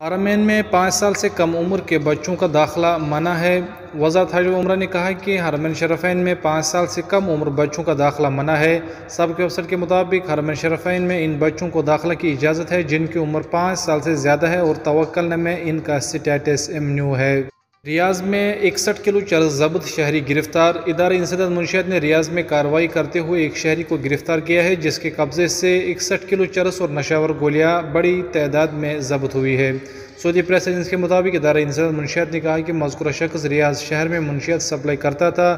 हरमैन में पाँच साल से कम उम्र के बच्चों का दाखिला मना है। वजात हज उम्र ने कहा कि हरमैन शरफैन में पाँच साल से कम उम्र बच्चों का दाखिला मना है। सबके अफसर के मुताबिक हरमैन शरफैन में इन बच्चों को दाखिला की इजाज़त है, जिनकी उम्र पाँच साल से ज़्यादा है और तवक्ल में इनका स्टेटस एमन्यू है। रियाज में इकसठ किलो चरस जब्त शहरी गिरफ़्तार। इदारा इंसदत मुंशियात ने रियाज में कार्रवाई करते हुए एक शहरी को गिरफ़्तार किया है, जिसके कब्जे से इकसठ किलो चरस और नशावर गोलियाँ बड़ी तादाद में जब्त हुई है। सऊदी प्रेस एजेंस के मुताबिक इदारा इंसदत मुंशियात ने कहा कि मजकूर शख्स रियाज शहर में मुंशियात सप्लाई करता था।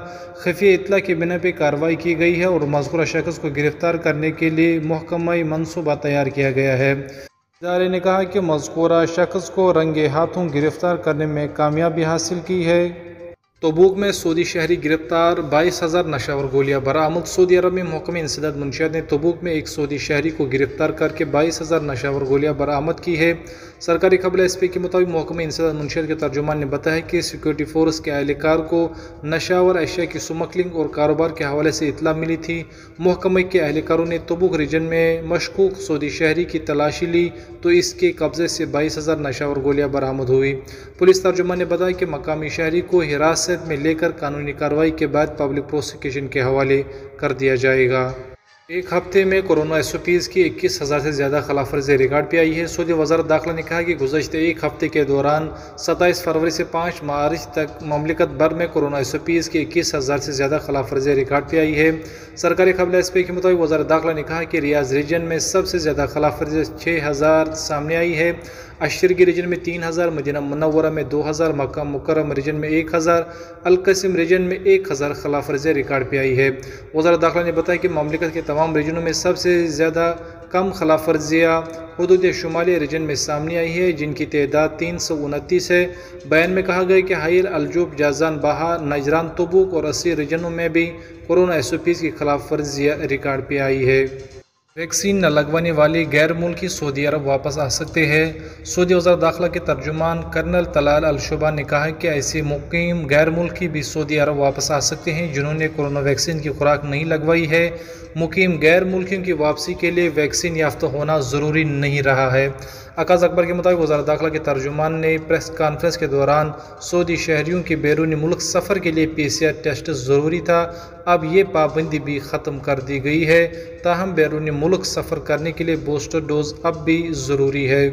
खफिया इतला की बिना पर कार्रवाई की गई है और मजकूर शख्स को गिरफ़्तार करने के लिए महकमा मनसूबा तैयार किया गया है। इदारे ने कहा कि मजकूरा शख्स को रंगे हाथों गिरफ़्तार करने में कामयाबी हासिल की है। तबूक में सऊदी शहरी गिरफ़्तार, बाईस हज़ार नशावर गोलियाँ बरामद। सऊदी अरब में महकमे इंसदाद मुंशियात ने तबूक में एक सऊदी शहरी को गिरफ़्तार करके बाईस हज़ार नशावर गोलियाँ बरामद की है। सरकारी खबर एस पी के मुताबिक महकमे इंसदाद मुंशियात के तर्जुमान ने बताया कि सिक्योरिटी फोर्स के एहलकार को नशावर अशिया की स्मगलिंग और कारोबार के हवाले से इतला मिली थी। महकमे के एहलकारों ने तबुक रीजन में मशकूक सऊदी शहरी की तलाशी ली तो इसके कब्जे से बाईस हज़ार नशावर गोलियाँ बरामद हुई। पुलिस तर्जुमान ने बताया कि मकामी शहरी को हिरासत में लेकर कानूनी कार्रवाई के बाद पब्लिक प्रोसिक्यूशन के हवाले कर दिया जाएगा। एक हफ़्ते में कोरोना एस ओ पीज़ की इक्कीस हज़ार से ज़्यादा खिलाफ वर्जी रिकॉर्ड पे आई है। सऊदी वजारत दाखिला ने कहा कि गुजशत एक हफ़्ते के दौरान सत्ताईस फरवरी से पाँच मार्च तक ममलिकत भर में कोरोना एस ओ पीज़ की इक्कीस हज़ार से ज़्यादा खिलाफ वर्जी रिकॉर्ड पे आई है। सरकारी खबर एस पी के मुताबिक वजारत दाखिला ने कहा कि रियाज रीजन में सबसे ज़्यादा खिलाफ वर्जी छः हज़ार सामने आई है। अशरगी रीजन में तीन हज़ार, मदीना मनवरा में दो हज़ार, मक्का मुकरम रीजन में एक हज़ार, अलकसम रीजन में एक हज़ार खिलाफ वर्जी रिकॉर्ड पे आई है। वजारत दाखिला ने बताया कि ममलिकत के तमाम रीजनों में सबसे ज़्यादा कम खिलाफ वर्जियाँ हदूद शुमाली रीजन में सामने आई है, जिनकी तदाद तीन सौ उनतीस है। बयान में कहा गया कि हाइल अलजूब, जाजान बहा, नजरान तबुक और अस्सी रीजनों में भी कोरोना एस ओ पीज़ की खिलाफ वर्जियाँ रिकॉर्ड पर आई है। वैक्सीन न लगवाने वाले गैर मुल्की सऊदी अरब वापस आ सकते हैं। सऊदी वजार दाखिला के तर्जुमान कर्नल तलाल अलशुबा ने कहा कि ऐसे मुकीम गैर मुल्की भी सऊदी अरब वापस आ सकते हैं जिन्होंने कोरोना वैक्सीन की खुराक नहीं लगवाई है। मुकीम गैर मुल्कियों की वापसी के लिए वैक्सीन याफ्ता होना ज़रूरी नहीं रहा है। अकाज अकबर के मुताबिक वजारत दाखिला के तर्जुमान ने प्रेस कॉन्फ्रेंस के दौरान सऊदी शहरीों के बैरूनी मुल्क सफ़र के लिए पी सी आर टेस्ट ज़रूरी था। अब ये पाबंदी भी ख़त्म कर दी गई है। ताहम बैरूनी मुल्क सफ़र करने के लिए बूस्टर डोज अब भी ज़रूरी है।